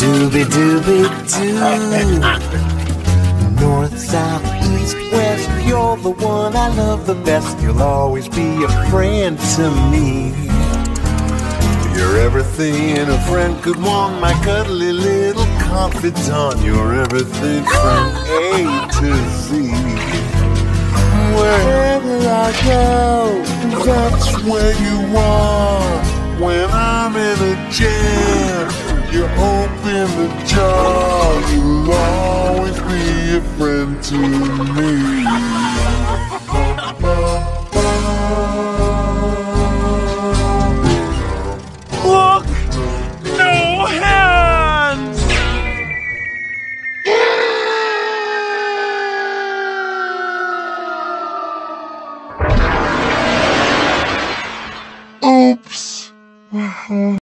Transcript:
Dooby dooby doo. North, south, east, west, you're the one I love the best. You'll always be a friend to me. You're everything a friend could want, my cuddly little confidant. You're everything from A to Z. Wherever I go, that's where you are. open the jar, you'll always be a friend to me. Oops!